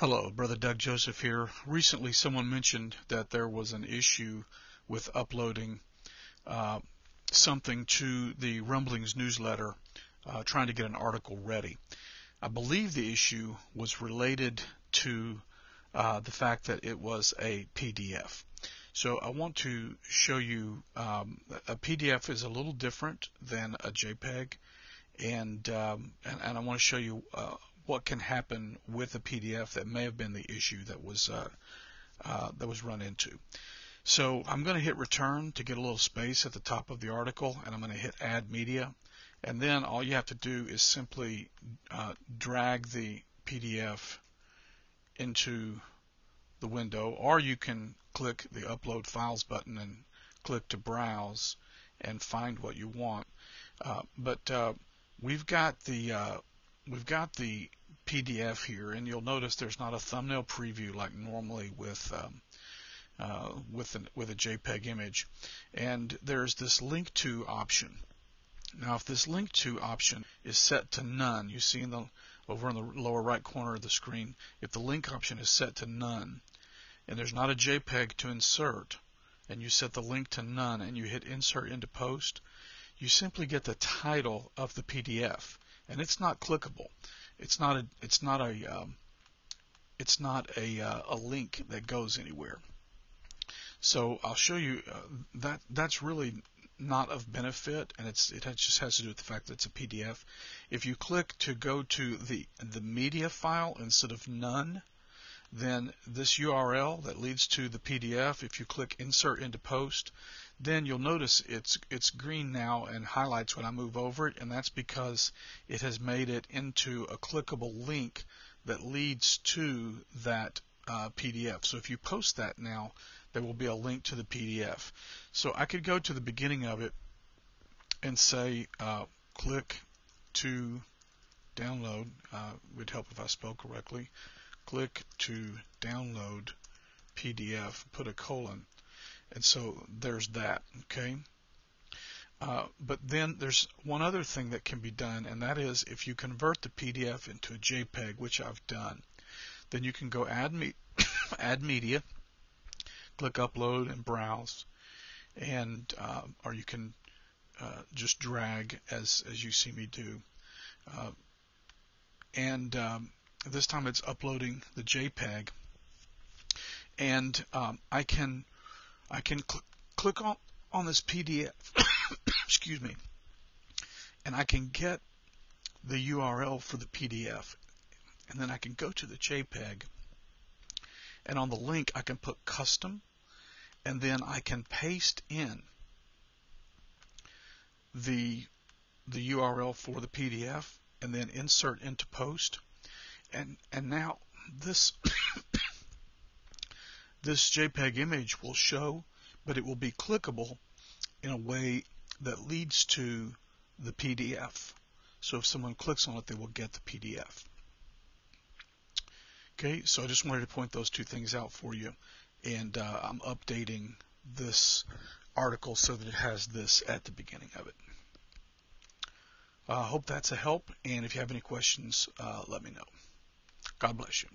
Hello, Brother Doug Joseph here. Recently, someone mentioned that there was an issue with uploading uh, something to the Rumblings newsletter, uh, trying to get an article ready. I believe the issue was related to uh, the fact that it was a PDF. So I want to show you um, a PDF is a little different than a JPEG, and um, and, and, I want to show you uh, what can happen with a PDF that may have been the issue that was uh, uh, that was run into. So I'm going to hit return to get a little space at the top of the article, and I'm going to hit add media, and then all you have to do is simply uh, drag the PDF into the window, or you can click the upload files button and click to browse and find what you want. Uh, but uh, we've got the uh, we've got the PDF here, and you'll notice there's not a thumbnail preview like normally with um, uh, with an, with a JPEG image, and there's this link to option. Now, if this link to option is set to none, you see in the over in the lower right corner of the screen, if the link option is set to none, and there's not a JPEG to insert, and you set the link to none, and you hit insert into post, you simply get the title of the PDF, and it's not clickable. It's not a it's not a um, it's not a uh, a link that goes anywhere. So I'll show you uh, that that's really not of benefit, and it's it just has to do with the fact that it's a PDF. If you click to go to the the media file instead of none, then this URL that leads to the PDF, if you click insert into post, then you'll notice it's it's green now and highlights when I move over it, and that's because it has made it into a clickable link that leads to that uh, PDF. So if you post that now, there will be a link to the PDF. So I could go to the beginning of it and say uh, click to download. Uh, would help if I spell correctly. Click to download PDF. Put a colon and so there's that, okay? Uh, but then there's one other thing that can be done, and that is if you convert the PDF into a JPEG, which I've done, then you can go add, me add media, click upload and browse, and uh, or you can uh, just drag as as you see me do. Uh, and um, this time it's uploading the JPEG, and um, I can I can cl- click on, on this PDF, excuse me, and I can get the URL for the PDF. And then I can go to the JPEG, and on the link I can put custom, and then I can paste in the the URL for the PDF, and then insert into post. And and now this this JPEG image will show, but it will be clickable in a way that leads to the PDF. So if someone clicks on it, they will get the PDF. Okay, so I just wanted to point those two things out for you. And uh, I'm updating this article so that it has this at the beginning of it. I uh, hope that's a help. And if you have any questions, uh, let me know. God bless you.